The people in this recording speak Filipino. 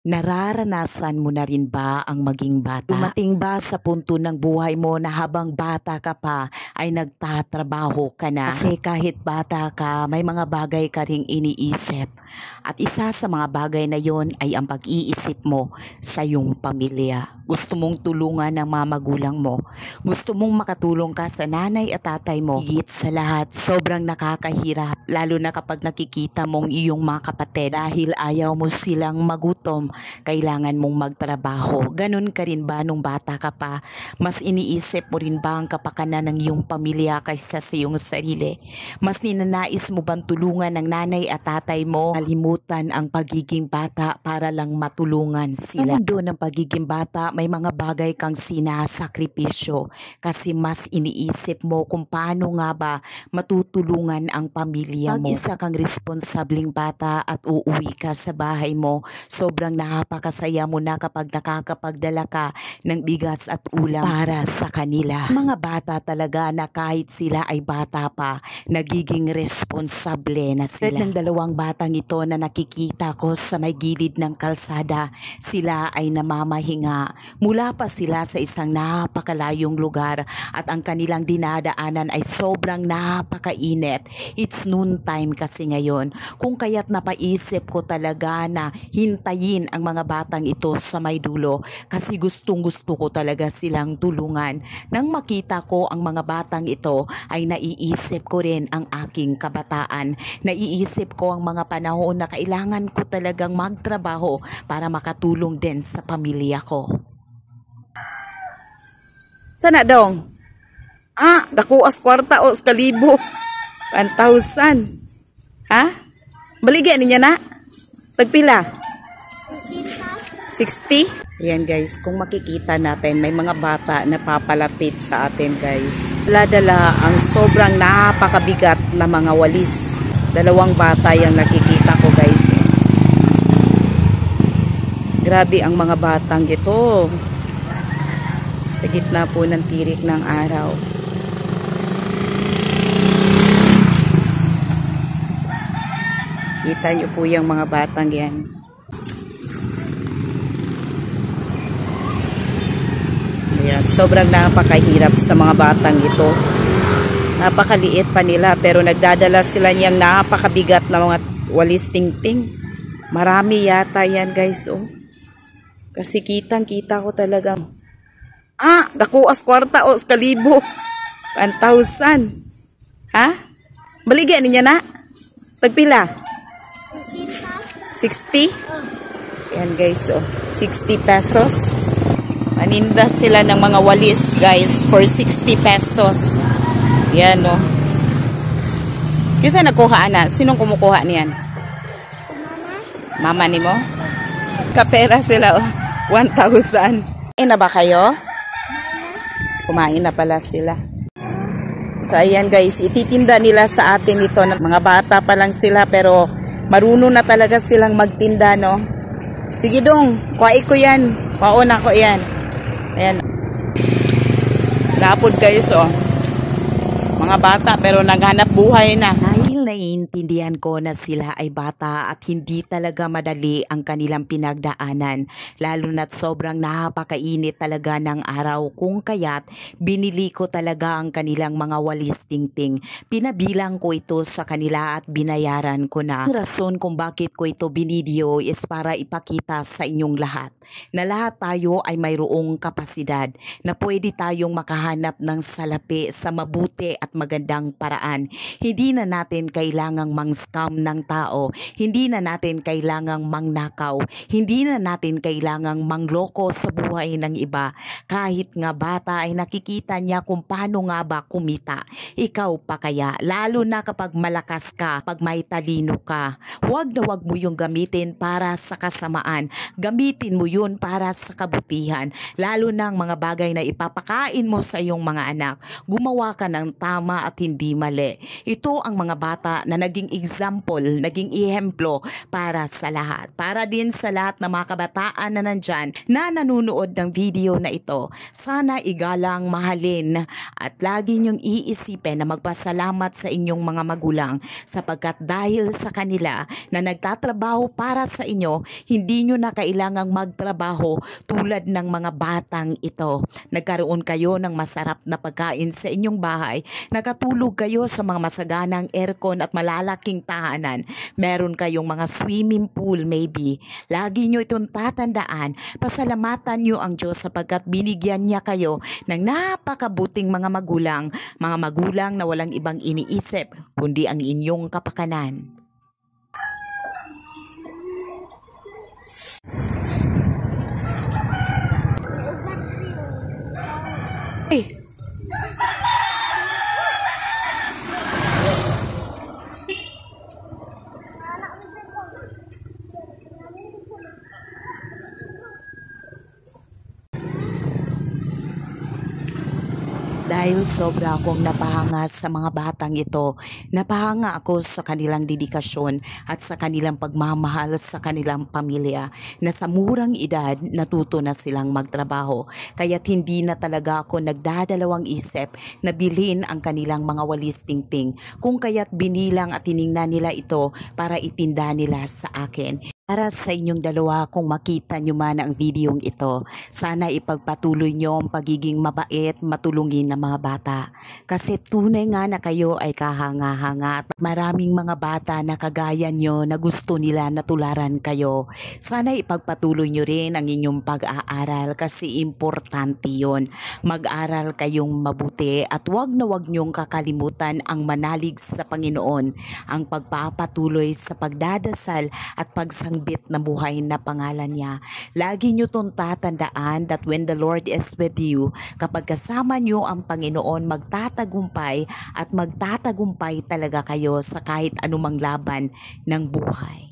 Nararanasan mo na rin ba ang maging bata? Dumating ba sa punto ng buhay mo na habang bata ka pa ay nagtatrabaho ka na? Kasi kahit bata ka, may mga bagay ka ring iniisip. At isa sa mga bagay na yon ay ang pag-iisip mo sa iyong pamilya. Gusto mong tulungan ng mga magulang mo. Gusto mong makatulong ka sa nanay at tatay mo. Higit sa lahat, sobrang nakakahirap. Lalo na kapag nakikita mong iyong mga kapatid dahil ayaw mo silang magutom kailangan mong magtrabaho. Ganon ka rin ba nung bata ka pa? Mas iniisip mo rin ba ang kapakanan ng iyong pamilya kaysa sa iyong sarili? Mas ninanais mo bang tulungan ng nanay at tatay mo? Kalimutan ang pagiging bata para lang matulungan sila. Sa mundo ng pagiging bata, may mga bagay kang sinasakripisyo kasi mas iniisip mo kung paano nga ba matutulungan ang pamilya mo. Pag isa kang responsabling bata at uuwi ka sa bahay mo, sobrang napakasaya mo na kapag nakakapagdala ka ng bigas at ulam para sa kanila. Mga bata talaga na kahit sila ay bata pa, nagiging responsable na sila. Red ng dalawang batang ito na nakikita ko sa may gilid ng kalsada, sila ay namamahinga. Mula pa sila sa isang napakalayong lugar at ang kanilang dinadaanan ay sobrang napakainit. It's noon time kasi ngayon. Kung kaya't napaisip ko talaga na hintayin ang mga batang ito sa may dulo kasi gustong gusto ko talaga silang tulungan. Nang makita ko ang mga batang ito ay naiisip ko rin ang aking kabataan. Naiisip ko ang mga panahon na kailangan ko talagang magtrabaho para makatulong din sa pamilya ko. Sana dong? Ah, dako as kwarta o kalibo. 1,000. Ha? Baligyan niya na? Pagpila? 60? Ayan guys, kung makikita natin, may mga bata na papalapit sa atin guys. Dala-dala ang sobrang napakabigat na mga walis. Dalawang bata yung nakikita ko guys. Grabe ang mga batang ito. Sa gitna po ng tirik ng araw. Kita nyo po yung mga batang yan. Ayan, sobrang napakahirap sa mga batang ito. Napakaliit pa nila pero nagdadala sila niyang napakabigat na mga walis ting-ting. Marami yata yan guys oh. Kasi kitang kita ko talagang Ah, dako as kwarta o kalibo. 1,000. Ha? Baligyan niya na? Pagpila? 60? Yan guys, oh. 60 pesos. Maninda sila ng mga walis, guys, for 60 pesos. Yan, oh. Kisa nagkuha na? Sinong kumukuha niyan? Mama. Mama ni mo? Kapera sila, oh. 1,000. Eh na ba kayo? Kumain na pala sila. So ayan guys, ititinda nila sa atin ito. Mga bata pa lang sila pero marunong na talaga silang magtinda no. Sige dong, kuhay ko yan. Pauna ko yan. Ayan. Lapod guys oh. Mga bata pero naghanap buhay na. Dahil naiintindihan ko na sila ay bata at hindi talaga madali ang kanilang pinagdaanan, lalo na't sobrang napakainit talaga ng araw kung kaya't binili ko talaga ang kanilang mga walis tingting. Pinabilang ko ito sa kanila at binayaran ko na. Ang rason kung bakit ko ito binideo is para ipakita sa inyong lahat na lahat tayo ay mayroong kapasidad na pwede tayong makahanap ng salapi sa mabuti at magandang paraan. Hindi na natin kailangang mang-scam ng tao. Hindi na natin kailangang mangnakaw. Hindi na natin kailangang mangloko sa buhay ng iba. Kahit nga bata ay nakikita niya kung paano nga ba kumita. Ikaw pa kaya, lalo na kapag malakas ka, pag may talino ka. Huwag na huwag mo yung gamitin para sa kasamaan. Gamitin mo yun para sa kabutihan. Lalo na ang mga bagay na ipapakain mo sa iyong mga anak. Gumawa ka ng tama at hindi mali. Ito ang mga bagay bata na naging example, naging ihemplo para sa lahat. Para din sa lahat ng mga kabataan na nandyan na nanunood ng video na ito. Sana igalang, mahalin at lagi niyong iisipin na magpasalamat sa inyong mga magulang sapagkat dahil sa kanila na nagtatrabaho para sa inyo, hindi nyo na kailangang magtrabaho tulad ng mga batang ito. Nagkaroon kayo ng masarap na pagkain sa inyong bahay, nakatulog kayo sa mga masaganang aircon at malalaking tahanan. Meron kayong mga swimming pool maybe. Lagi nyo itong tatandaan, pasalamatan nyo ang Diyos sapagkat binigyan niya kayo ng napakabuting mga magulang, mga magulang na walang ibang iniisip kundi ang inyong kapakanan. Dahil sobra akong napahanga sa mga batang ito, napahanga ako sa kanilang dedikasyon at sa kanilang pagmamahal sa kanilang pamilya na sa murang edad natuto na silang magtrabaho. Kaya't hindi na talaga ako nagdadalawang isip na bilhin ang kanilang mga walis tingting kung kaya't binilang at tiningnan nila ito para itinda nila sa akin. Para sa inyong dalawa kung makita nyo man ang videong ito, sana ipagpatuloy nyo ang pagiging mabait, matulungin ng mga bata. Kasi tunay nga na kayo ay kahanga-hanga at maraming mga bata na kagaya nyo na gusto nila na tularan kayo. Sana ipagpatuloy nyo rin ang inyong pag-aaral kasi importante yon. Mag-aral kayong mabuti at wag na wag nyong kakalimutan ang manalig sa Panginoon, ang pagpapatuloy sa pagdadasal at pagsang bit na buhay na pangalan niya. Lagi niyo tong tatandaan that when the Lord is with you, kapag kasama niyo ang Panginoon, magtatagumpay at magtatagumpay talaga kayo sa kahit anumang laban ng buhay.